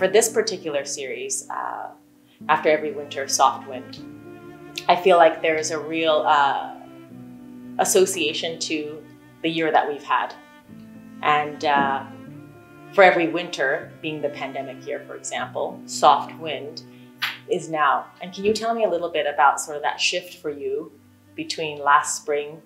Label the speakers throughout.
Speaker 1: for this particular series, uh, after every winter, soft wind, I feel like there is a real uh, association to the year that we've had, and uh, for every winter, being the pandemic year, for example, soft wind is now. And can you tell me a little bit about sort of that shift for you between last spring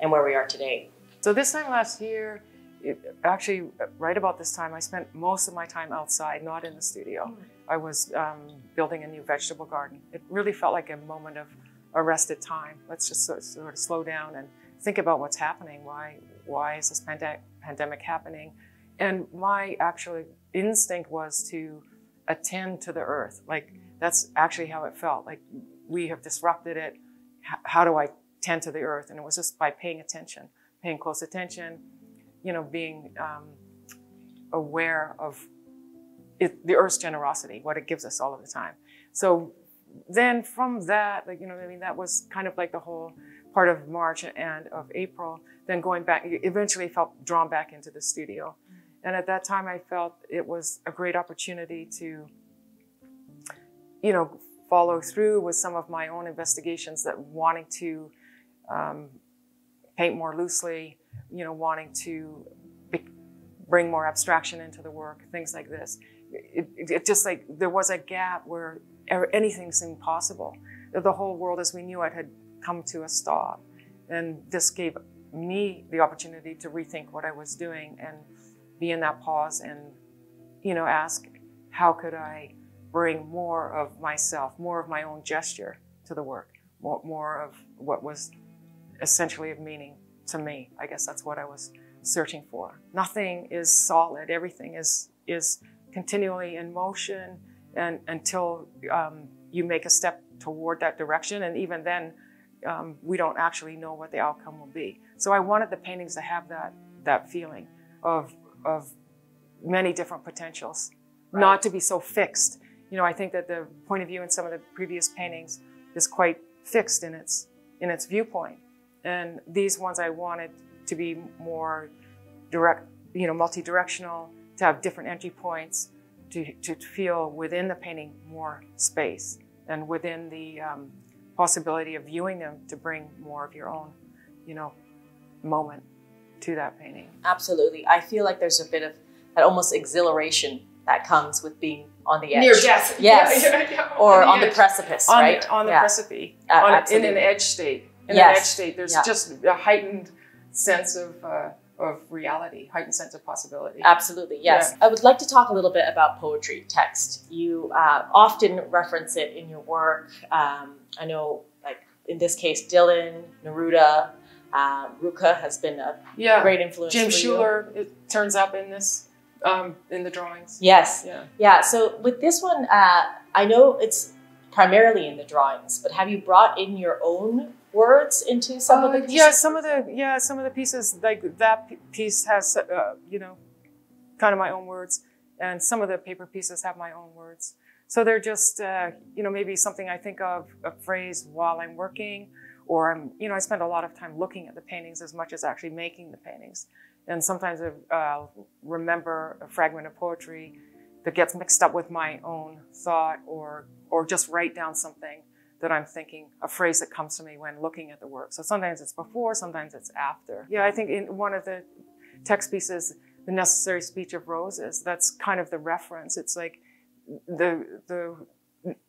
Speaker 1: and where we are today?
Speaker 2: So this time last year, it, actually right about this time, I spent most of my time outside, not in the studio. Mm. I was um, building a new vegetable garden. It really felt like a moment of arrested time. Let's just sort, sort of slow down and think about what's happening. Why, why is this pande pandemic happening? And my actual instinct was to attend to the earth. Like that's actually how it felt. Like we have disrupted it. H how do I tend to the earth? And it was just by paying attention, paying close attention, you know, being um, aware of it, the earth's generosity, what it gives us all of the time. So then from that, like, you know, I mean, that was kind of like the whole part of March and of April, then going back, eventually felt drawn back into the studio. And at that time, I felt it was a great opportunity to, you know, follow through with some of my own investigations that wanting to um, paint more loosely, you know, wanting to be, bring more abstraction into the work, things like this. It, it, just like there was a gap where anything seemed possible. The whole world as we knew it had come to a stop. And this gave me the opportunity to rethink what I was doing and be in that pause and, you know, ask, how could I bring more of myself, more of my own gesture to the work, more, more of what was essentially of meaning to me. I guess that's what I was searching for. Nothing is solid. Everything is is continually in motion, and until um, you make a step toward that direction, and even then, um, we don't actually know what the outcome will be. So I wanted the paintings to have that that feeling of of many different potentials, right. not to be so fixed. You know, I think that the point of view in some of the previous paintings is quite fixed in its in its viewpoint. And these ones I wanted to be more direct, you know, multi-directional, to have different entry points, to, to feel within the painting more space and within the um, possibility of viewing them to bring more of your own, you know, moment to that painting.
Speaker 1: Absolutely. I feel like there's a bit of that almost exhilaration that comes with being on the edge.
Speaker 2: Near death.
Speaker 1: Yes. Yeah, yeah, yeah. Or on, the, on the, precipice,
Speaker 2: on
Speaker 1: right?
Speaker 2: The, on the precipice. Uh, on, in an edge state in yes. state, there's yeah. just a heightened sense of, uh, of reality, heightened sense of possibility.
Speaker 1: Absolutely, yes. Yeah. I would like to talk a little bit about poetry, text. You uh, often reference it in your work. Um, I know, like in this case, Dylan, Neruda, um, Rilke has been a yeah. great influence.
Speaker 2: Jim Schuler, it turns up in this, um, in the drawings.
Speaker 1: Yes. Yeah. Yeah. So with this one, uh, I know it's primarily in the drawings, but have you brought in your own words into some uh, of the pieces?
Speaker 2: Yeah, some of the yeah some of the pieces like that piece has uh, you know kind of my own words, and some of the paper pieces have my own words. So they're just uh, you know maybe something I think of a phrase while I'm working, or I'm you know I spend a lot of time looking at the paintings as much as actually making the paintings, and sometimes I uh, remember a fragment of poetry that gets mixed up with my own thought, or or just write down something that I'm thinking, a phrase that comes to me when looking at the work. So sometimes it's before, sometimes it's after. Yeah, I think in one of the text pieces, the necessary speech of roses, that's kind of the reference. It's like the, the,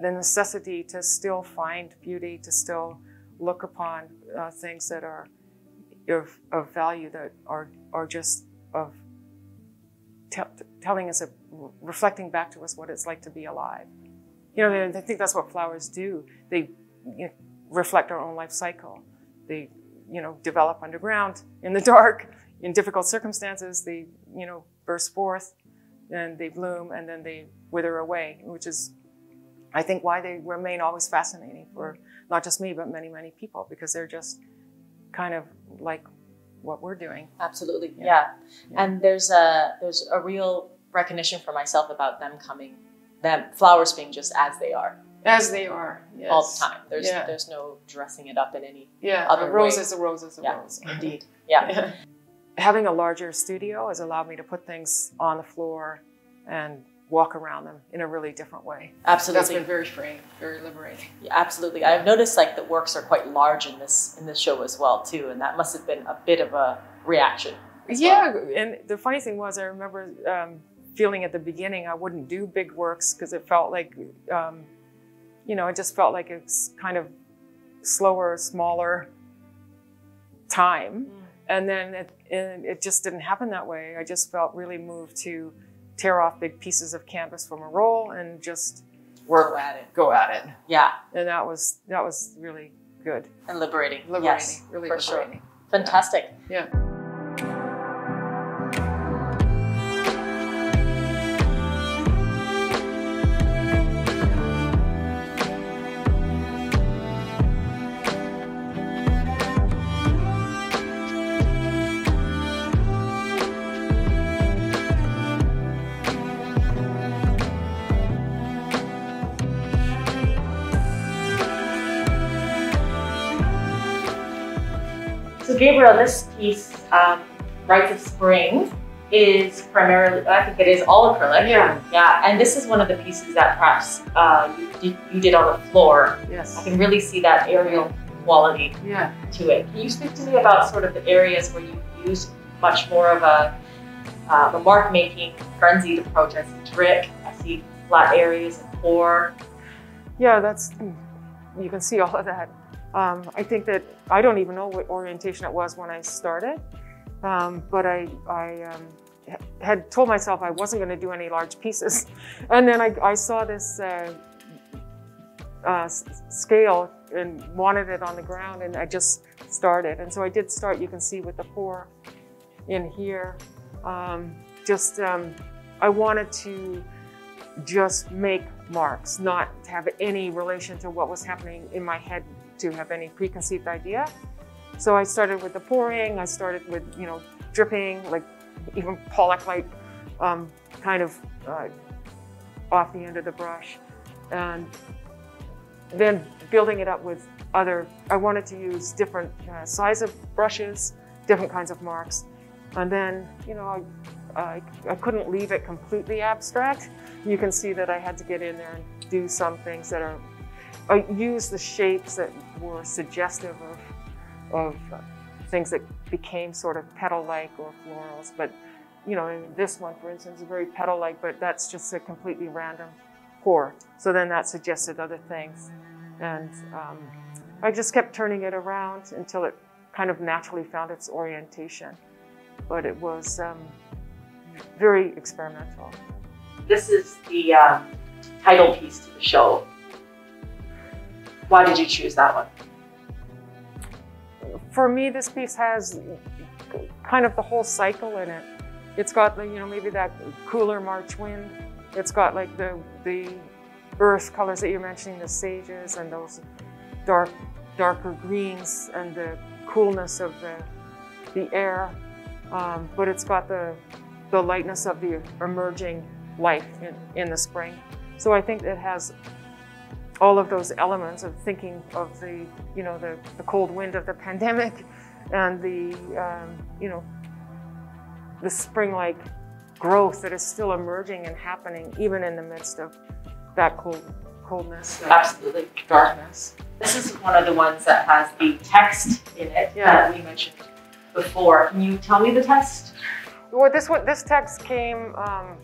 Speaker 2: the necessity to still find beauty, to still look upon uh, things that are of, of value, that are, are just of telling us, a, reflecting back to us what it's like to be alive. You know, I think that's what flowers do. They you know, reflect our own life cycle. They, you know, develop underground in the dark, in difficult circumstances. They, you know, burst forth, and they bloom, and then they wither away, which is, I think, why they remain always fascinating for not just me, but many, many people, because they're just kind of like what we're doing.
Speaker 1: Absolutely, yeah. yeah. yeah. And there's a there's a real recognition for myself about them coming them flowers being just as they are.
Speaker 2: As they are, yes.
Speaker 1: All the time. There's yeah. there's no dressing it up in any
Speaker 2: yeah.
Speaker 1: other
Speaker 2: a rose
Speaker 1: way.
Speaker 2: is a rose is a
Speaker 1: yeah,
Speaker 2: rose.
Speaker 1: Indeed. Yeah.
Speaker 2: yeah. Having a larger studio has allowed me to put things on the floor and walk around them in a really different way.
Speaker 1: Absolutely.
Speaker 2: That's been very freeing, very liberating.
Speaker 1: Yeah, absolutely. I've noticed like the works are quite large in this in this show as well too, and that must have been a bit of a reaction.
Speaker 2: Yeah, well. and the funny thing was, I remember um, feeling at the beginning I wouldn't do big works because it felt like, um, you know, it just felt like it's kind of slower, smaller time. Mm. And then it, it just didn't happen that way. I just felt really moved to tear off big pieces of canvas from a roll and just
Speaker 1: work go at it.
Speaker 2: Go at it.
Speaker 1: Yeah.
Speaker 2: And that was that was really good.
Speaker 1: And liberating.
Speaker 2: Liberating.
Speaker 1: Yes,
Speaker 2: really
Speaker 1: for
Speaker 2: liberating.
Speaker 1: Sure. Fantastic.
Speaker 2: yeah. yeah.
Speaker 1: Gabryel, this piece, um, Rites of Spring, is primarily, I think it is all acrylic.
Speaker 2: Yeah.
Speaker 1: Yeah, and this is one of the pieces that perhaps uh, you, did, you did on the floor.
Speaker 2: Yes.
Speaker 1: I can really see that aerial quality
Speaker 2: yeah.
Speaker 1: to it. Can you speak to me about sort of the areas where you use much more of a, uh, a mark making frenzied approach? I see drip, I see flat areas and pour.
Speaker 2: Yeah, that's, you can see all of that. Um, I think that I don't even know what orientation it was when I started, um, but I, I um, had told myself I wasn't going to do any large pieces. And then I, I saw this uh, uh, scale and wanted it on the ground and I just started. And so I did start, you can see with the pour in here. Um, just, um, I wanted to just make marks, not have any relation to what was happening in my head to have any preconceived idea. So I started with the pouring, I started with, you know, dripping, like even Pollock-like um, kind of uh, off the end of the brush. And then building it up with other, I wanted to use different uh, size of brushes, different kinds of marks. And then, you know, I, I, I couldn't leave it completely abstract. You can see that I had to get in there and do some things that are I used the shapes that were suggestive of, of uh, things that became sort of petal-like or florals. But, you know, this one, for instance, is very petal-like, but that's just a completely random pour. So then that suggested other things. And um, I just kept turning it around until it kind of naturally found its orientation. But it was um, very experimental.
Speaker 1: This is the uh, title piece to the show. Why did you choose that one?
Speaker 2: For me, this piece has kind of the whole cycle in it. It's got, you know, maybe that cooler March wind. It's got like the, the earth colors that you're mentioning, the sages and those dark, darker greens and the coolness of the, the air. Um, but it's got the, the lightness of the emerging life in, in the spring. So I think it has all of those elements of thinking of the, you know, the, the cold wind of the pandemic and the, um, you know, the spring-like growth that is still emerging and happening even in the midst of that cold, coldness.
Speaker 1: Absolutely.
Speaker 2: Darkness.
Speaker 1: This is one of the ones that has the text in it yeah. that we mentioned before. Can you tell me the text?
Speaker 2: Well, this one, this text came um,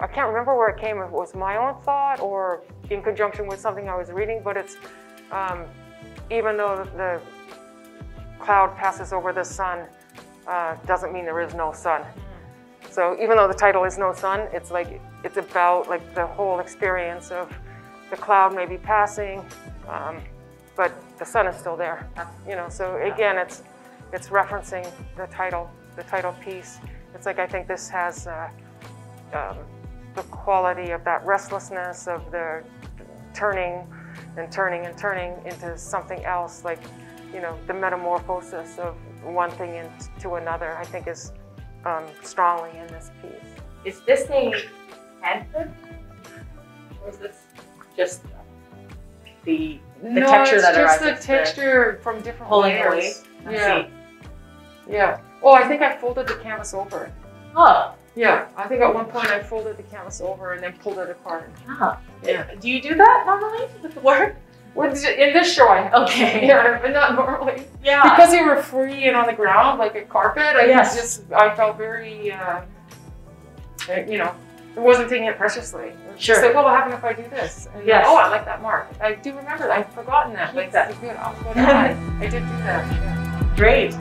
Speaker 2: I can't remember where it came, if it was my own thought or in conjunction with something I was reading, but it's, um, even though the cloud passes over the sun, uh, doesn't mean there is no sun. So even though the title is No Sun, it's like, it's about like the whole experience of the cloud maybe passing, um, but the sun is still there, you know, so again, it's, it's referencing the title, the title piece. It's like, I think this has, uh, um, the quality of that restlessness of the turning and turning and turning into something else, like, you know, the metamorphosis of one thing into another, I think is um, strongly in this piece.
Speaker 1: Is this a handprint? Or is this just the, the
Speaker 2: no,
Speaker 1: texture
Speaker 2: it's
Speaker 1: that
Speaker 2: just the texture from different
Speaker 1: pulling
Speaker 2: layers.
Speaker 1: away?
Speaker 2: Yeah. Yeah. Oh, I think I folded the canvas over it. Yeah, I think at one point I folded the canvas over and then pulled it apart.
Speaker 1: Ah.
Speaker 2: Yeah.
Speaker 1: Do you do that normally with the work?
Speaker 2: In this show, I
Speaker 1: Okay.
Speaker 2: yeah, but not normally.
Speaker 1: Yeah.
Speaker 2: Because they were free and on the ground like a carpet, I
Speaker 1: Yes.
Speaker 2: just I felt very, uh, uh, you know, I wasn't taking it preciously. It
Speaker 1: Sure.
Speaker 2: Just like, what will happen if I do this? And,
Speaker 1: Yes.
Speaker 2: Oh, I like that mark. I do remember that. I've forgotten that. Like
Speaker 1: that.
Speaker 2: that's good. I'll go to I. I did do that. Yeah.
Speaker 1: Great.